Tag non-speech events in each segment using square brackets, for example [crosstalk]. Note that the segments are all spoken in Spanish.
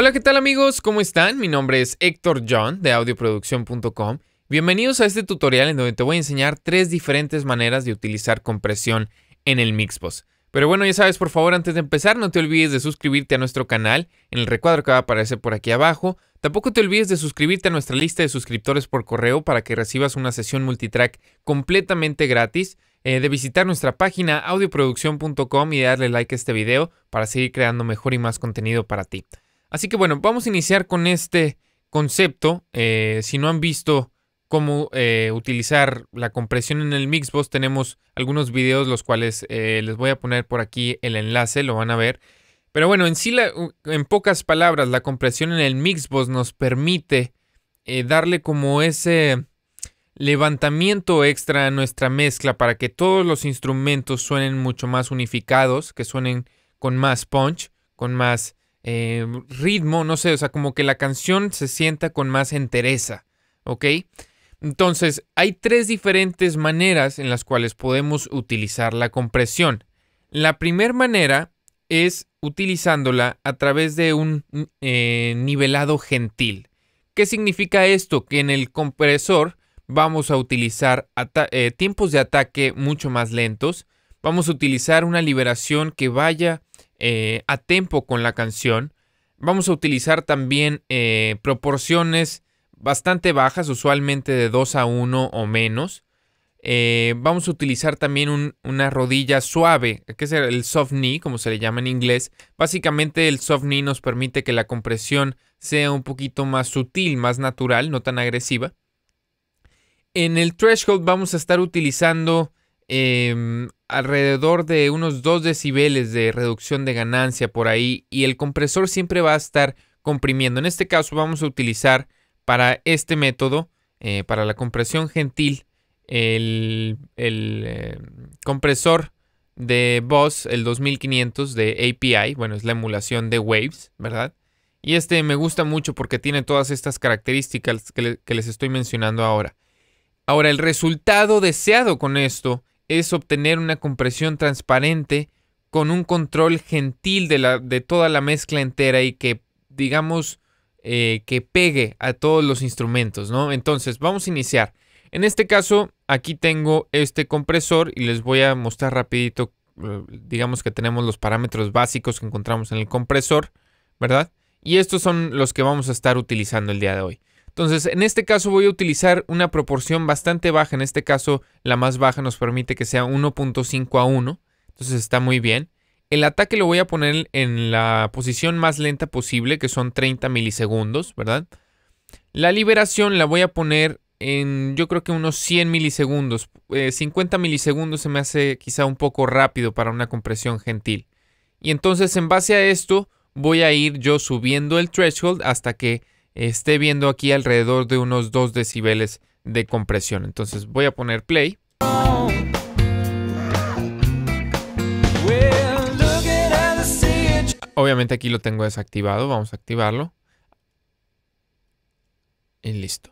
Hola, ¿qué tal amigos? ¿Cómo están? Mi nombre es Héctor John de audioproducción.com. Bienvenidos a este tutorial en donde te voy a enseñar tres diferentes maneras de utilizar compresión en el Mixbox. Pero bueno, ya sabes, por favor, antes de empezar, no te olvides de suscribirte a nuestro canal en el recuadro que va a aparecer por aquí abajo. Tampoco te olvides de suscribirte a nuestra lista de suscriptores por correo para que recibas una sesión multitrack completamente gratis. Eh, de visitar nuestra página audioproducción.com y darle like a este video para seguir creando mejor y más contenido para ti. Así que bueno, vamos a iniciar con este concepto. Eh, si no han visto cómo eh, utilizar la compresión en el Mixbox, tenemos algunos videos los cuales les voy a poner por aquí el enlace, lo van a ver. Pero bueno, en sí, en pocas palabras, la compresión en el Mixbox nos permite darle como ese levantamiento extra a nuestra mezcla para que todos los instrumentos suenen mucho más unificados, que suenen con más punch, con más eh, ritmo, no sé, o sea, como que la canción se sienta con más entereza, ¿ok? Entonces, hay tres diferentes maneras en las cuales podemos utilizar la compresión. La primera manera es utilizándola a través de un eh, nivelado gentil. ¿Qué significa esto? Que en el compresor vamos a utilizar eh, tiempos de ataque mucho más lentos, vamos a utilizar una liberación que vaya eh, a tempo con la canción, vamos a utilizar también eh, proporciones bastante bajas, usualmente de 2 a 1 o menos. vamos a utilizar también una rodilla suave, que es el soft knee, como se le llama en inglés. Básicamente el soft knee nos permite que la compresión sea un poquito más sutil, más natural, no tan agresiva. En el threshold vamos a estar utilizando em, alrededor de unos 2 decibeles de reducción de ganancia por ahí y el compresor siempre va a estar comprimiendo. En este caso vamos a utilizar para este método, eh, para la compresión gentil, el, em, compresor de Boss, el 2500 de API, bueno, es la emulación de Waves, ¿verdad? Y este me gusta mucho porque tiene todas estas características que les estoy mencionando ahora. Ahora, el resultado deseado con esto es obtener una compresión transparente con un control gentil de, la, de toda la mezcla entera y que, digamos, eh, que pegue a todos los instrumentos, ¿no? Entonces, vamos a iniciar. En este caso, aquí tengo este compresor y les voy a mostrar rapidito, eh, digamos que tenemos los parámetros básicos que encontramos en el compresor, ¿verdad? Y estos son los que vamos a estar utilizando el día de hoy. Entonces, en este caso voy a utilizar una proporción bastante baja. En este caso, la más baja nos permite que sea 1.5 a 1. Entonces está muy bien. El ataque lo voy a poner en la posición más lenta posible, que son 30 milisegundos, ¿verdad? La liberación la voy a poner en yo creo que unos 100 milisegundos. 50 eh, milisegundos se me hace quizá un poco rápido para una compresión gentil. Y entonces en base a esto voy a ir yo subiendo el threshold hasta que esté viendo aquí alrededor de unos 2 decibeles de compresión. Entonces voy a poner play. Obviamente aquí lo tengo desactivado, vamos a activarlo. Y listo.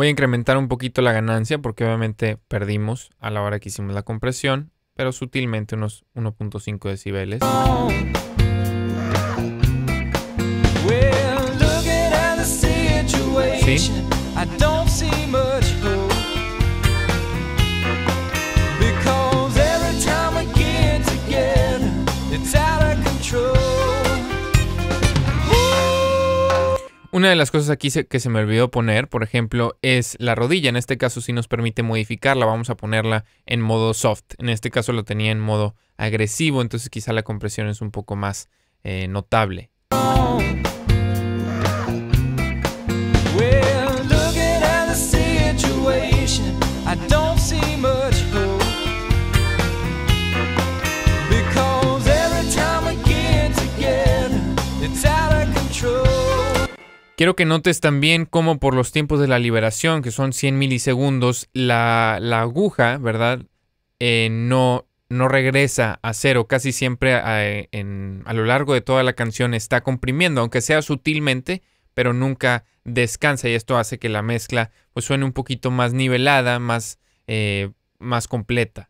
Voy a incrementar un poquito la ganancia porque obviamente perdimos a la hora que hicimos la compresión, pero sutilmente unos 1.5 decibeles. ¿Sí? Una de las cosas aquí que se me olvidó poner, por ejemplo, es la rodilla. En este caso sí nos permite modificarla. Vamos a ponerla en modo soft. En este caso lo tenía en modo agresivo, entonces quizá la compresión es un poco más eh, notable. Quiero que notes también cómo por los tiempos de la liberación, que son 100 milisegundos, la, aguja, ¿verdad? Eh, no, no regresa a cero. Casi siempre a, a lo largo de toda la canción está comprimiendo, aunque sea sutilmente, pero nunca descansa y esto hace que la mezcla pues suene un poquito más nivelada, más, eh, más completa.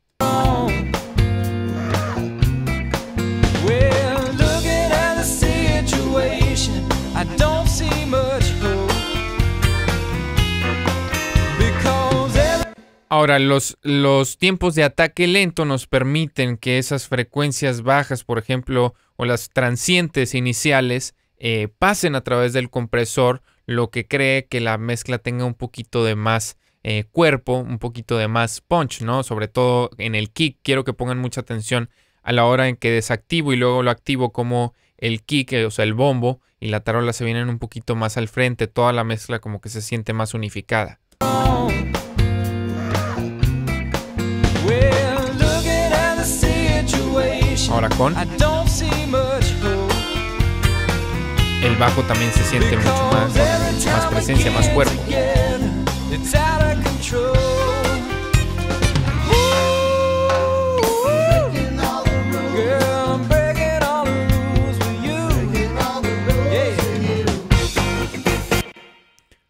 Ahora, los, los, tiempos de ataque lento nos permiten que esas frecuencias bajas, por ejemplo, o las transientes iniciales, eh, pasen a través del compresor, lo que cree que la mezcla tenga un poquito de más eh, cuerpo, un poquito de más punch, ¿no? Sobre todo en el kick, quiero que pongan mucha atención a la hora en que desactivo y luego lo activo como el kick, o sea, el bombo y la tarola se vienen un poquito más al frente, toda la mezcla como que se siente más unificada. Ahora con el bajo también se siente mucho más, más presencia, más cuerpo.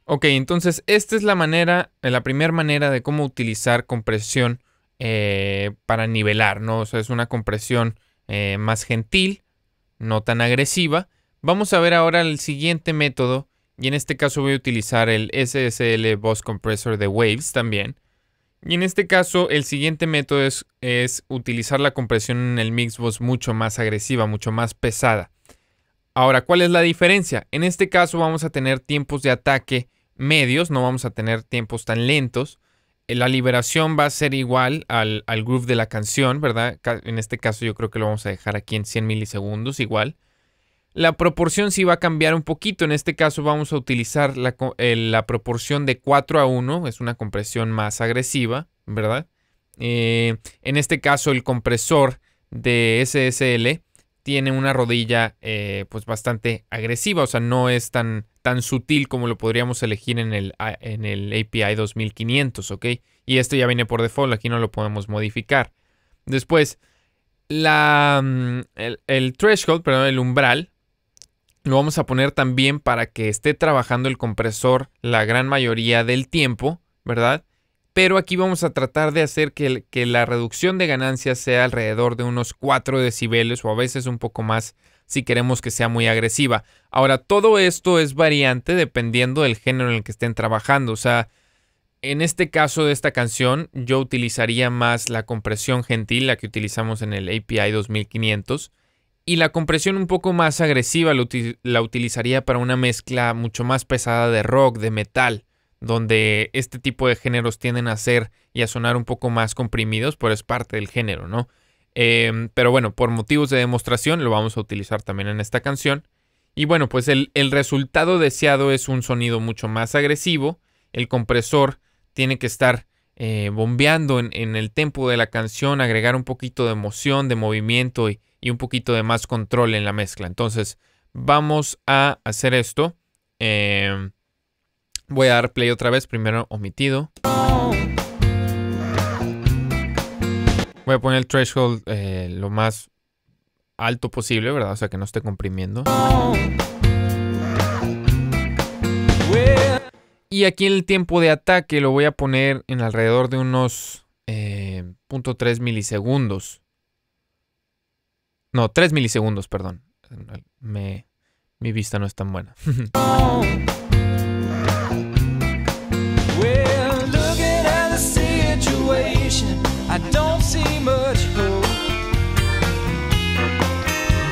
Ok, entonces esta es la manera, la primera manera de cómo utilizar compresión eh, para nivelar, ¿no? O sea, es una compresión eh, más gentil, no tan agresiva Vamos a ver ahora el siguiente método y en este caso voy a utilizar el SSL Boss Compressor de Waves también. Y en este caso el siguiente método es, es utilizar la compresión en el Mixbox mucho más agresiva, mucho más pesada. Ahora, ¿cuál es la diferencia? En este caso vamos a tener tiempos de ataque medios, no vamos a tener tiempos tan lentos. La liberación va a ser igual al, al groove de la canción, ¿verdad? En este caso yo creo que lo vamos a dejar aquí en 100 milisegundos igual. La proporción sí va a cambiar un poquito. En este caso vamos a utilizar la, proporción de 4 a 1. Es una compresión más agresiva, ¿verdad? Eh, en este caso el compresor de SSL tiene una rodilla eh, pues bastante agresiva. O sea, no es tan, tan sutil como lo podríamos elegir en el, en el API 2500, ¿ok? Y esto ya viene por default. Aquí no lo podemos modificar. Después, la, mm, el, threshold, perdón, el umbral lo vamos a poner también para que esté trabajando el compresor la gran mayoría del tiempo, ¿verdad? Pero aquí vamos a tratar de hacer que, que la reducción de ganancias sea alrededor de unos 4 decibeles o a veces un poco más si queremos que sea muy agresiva. Ahora, todo esto es variante dependiendo del género en el que estén trabajando. O sea, en este caso de esta canción, yo utilizaría más la compresión gentil, la que utilizamos en el API 2500 y la compresión un poco más agresiva la, utilizaría para una mezcla mucho más pesada de rock, de metal, donde este tipo de géneros tienden a ser y a sonar un poco más comprimidos, pero es parte del género, ¿no? Em, pero bueno, por motivos de demostración lo vamos a utilizar también en esta canción. Y bueno, pues el, resultado deseado es un sonido mucho más agresivo. El compresor tiene que estar eh, bombeando en, en, el tempo de la canción, agregar un poquito de emoción, de movimiento y, y un poquito de más control en la mezcla. Entonces vamos a hacer esto. Em, voy a dar play otra vez, primero omitido. Voy a poner el threshold eh, lo más alto posible, ¿verdad? O sea que no esté comprimiendo. Y aquí el tiempo de ataque lo voy a poner en alrededor de unos eh, 0.3 milisegundos. No, 3 milisegundos, perdón. Me, mi vista no es tan buena. [laughs]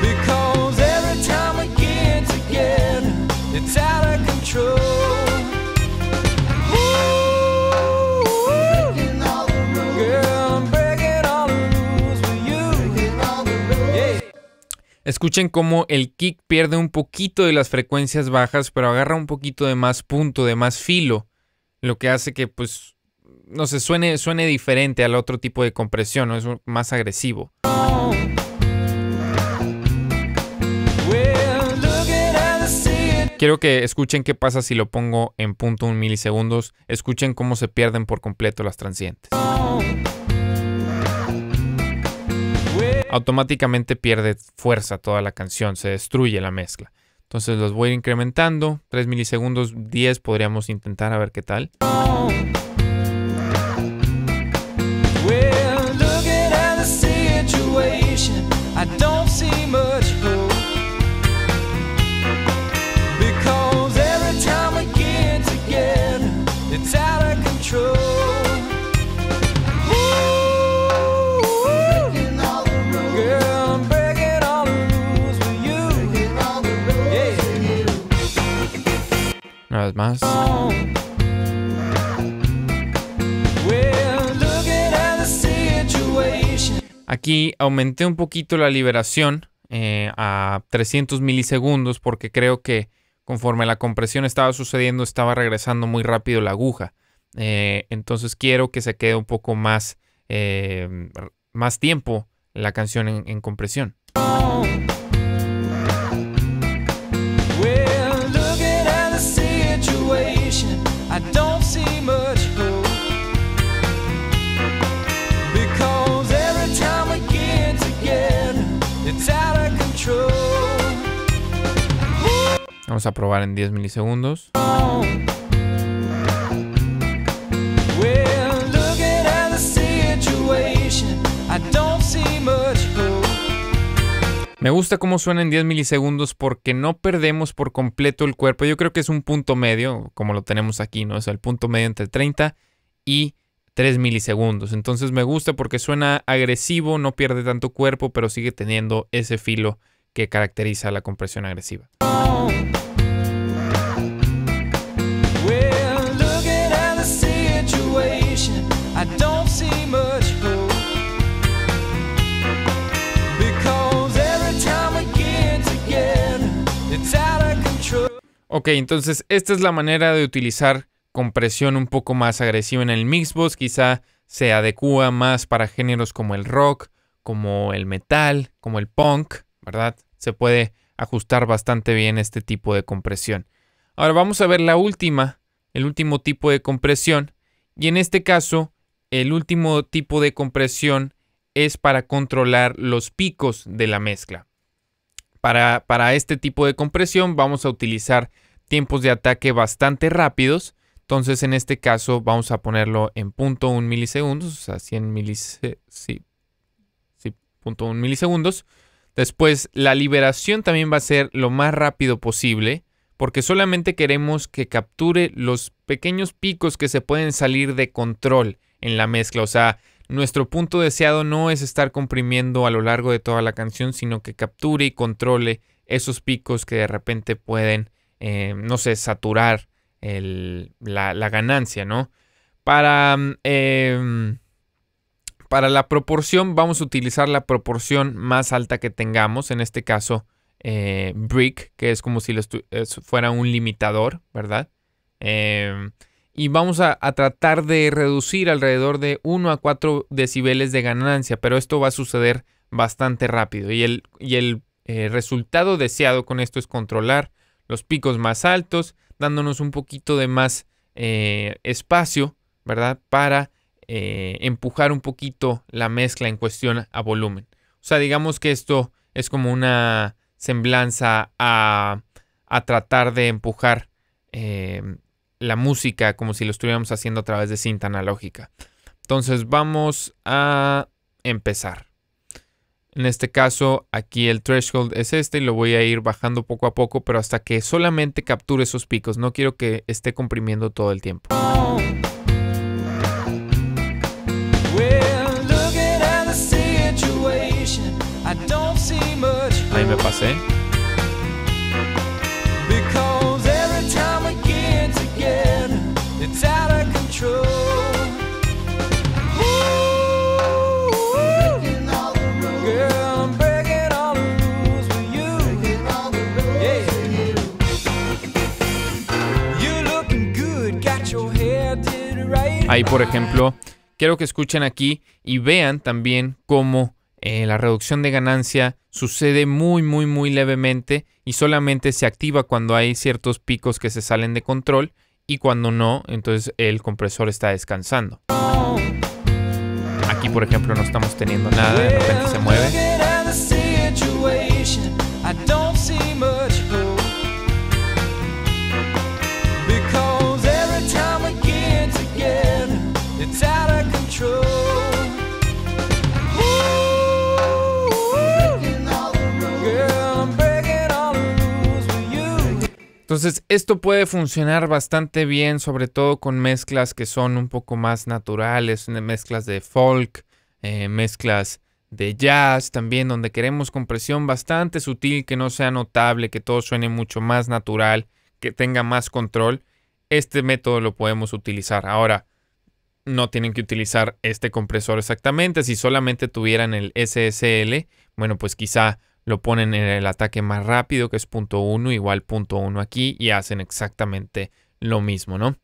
because every time we control. Escuchen cómo el kick pierde un poquito de las frecuencias bajas, pero agarra un poquito de más punto, de más filo, lo que hace que, pues, no sé, suene, suene diferente al otro tipo de compresión, ¿no? es más agresivo. Quiero que escuchen qué pasa si lo pongo en punto un milisegundos. Escuchen cómo se pierden por completo las transientes. Automáticamente pierde fuerza toda la canción, se destruye la mezcla. Entonces los voy a ir incrementando. 3 milisegundos, 10 podríamos intentar a ver qué tal. Aquí aumenté un poquito la liberación eh, a 300 milisegundos porque creo que conforme la compresión estaba sucediendo estaba regresando muy rápido la aguja. Eh, entonces quiero que se quede un poco más, eh, más tiempo la canción en compresión. Vamos a probar en 10 milisegundos. Me gusta cómo suena en 10 milisegundos porque no perdemos por completo el cuerpo. Yo creo que es un punto medio, como lo tenemos aquí, ¿no? Es el punto medio entre 30 y 3 milisegundos. Entonces me gusta porque suena agresivo, no pierde tanto cuerpo, pero sigue teniendo ese filo que caracteriza la compresión agresiva. Entonces esta es la manera de utilizar compresión un poco más agresiva en el mixbox. Quizá se adecua más para géneros como el rock, como el metal, como el punk, ¿verdad? Se puede ajustar bastante bien este tipo de compresión. Ahora vamos a ver la última, el último tipo de compresión. Y en este caso, el último tipo de compresión es para controlar los picos de la mezcla. Para, para este tipo de compresión vamos a utilizar tiempos de ataque bastante rápidos. Entonces en este caso vamos a ponerlo en punto un milisegundos, o sea, 100 milisegundos. Sí, sí, milisegundos. Después, la liberación también va a ser lo más rápido posible, porque solamente queremos que capture los pequeños picos que se pueden salir de control en la mezcla. O sea, nuestro punto deseado no es estar comprimiendo a lo largo de toda la canción, sino que capture y controle esos picos que de repente pueden, eh, no sé, saturar la, ganancia, ¿no? Para... Em, para la proporción vamos a utilizar la proporción más alta que tengamos, en este caso eh, brick, que es como si fuera un limitador, ¿verdad? Em, y vamos a, tratar de reducir alrededor de 1 a 4 decibeles de ganancia, pero esto va a suceder bastante rápido. Y el, y el eh, resultado deseado con esto es controlar los picos más altos, dándonos un poquito de más eh, espacio, ¿verdad? Para eh, empujar un poquito la mezcla en cuestión a volumen. O sea, digamos que esto es como una semblanza a, tratar de empujar eh, la música como si lo estuviéramos haciendo a través de cinta analógica. Entonces vamos a empezar. En este caso, aquí el threshold es este y lo voy a ir bajando poco a poco, pero hasta que solamente capture esos picos. No quiero que esté comprimiendo todo el tiempo. Ahí me pasé. Ahí, por ejemplo, quiero que escuchen aquí y vean también cómo eh, la reducción de ganancia sucede muy, muy, muy levemente y solamente se activa cuando hay ciertos picos que se salen de control y cuando no, entonces el compresor está descansando. Aquí, por ejemplo, no estamos teniendo nada, de repente se mueve. Entonces, esto puede funcionar bastante bien, sobre todo con mezclas que son un poco más naturales, mezclas de folk, eh, mezclas de jazz también, donde queremos compresión bastante sutil, que no sea notable, que todo suene mucho más natural, que tenga más control. Este método lo podemos utilizar. Ahora, no tienen que utilizar este compresor exactamente. Si solamente tuvieran el SSL, bueno, pues quizá lo ponen en el ataque más rápido, que es punto .1, igual punto .1 aquí, y hacen exactamente lo mismo, ¿no?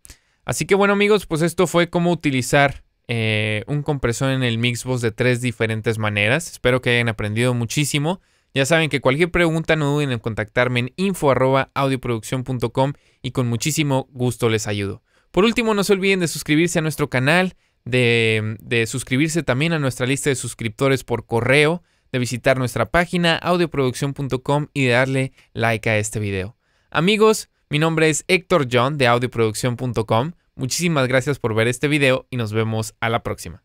Así que bueno amigos, pues esto fue cómo utilizar eh, un compresor en el Mixbox de tres diferentes maneras. Espero que hayan aprendido muchísimo. Ya saben que cualquier pregunta no duden en contactarme en info.audioproducción.com y con muchísimo gusto les ayudo. Por último, no se olviden de suscribirse a nuestro canal, de, de suscribirse también a nuestra lista de suscriptores por correo de visitar nuestra página audioproducción.com y de darle like a este video. Amigos, mi nombre es Héctor John de audioproducción.com. Muchísimas gracias por ver este video y nos vemos a la próxima.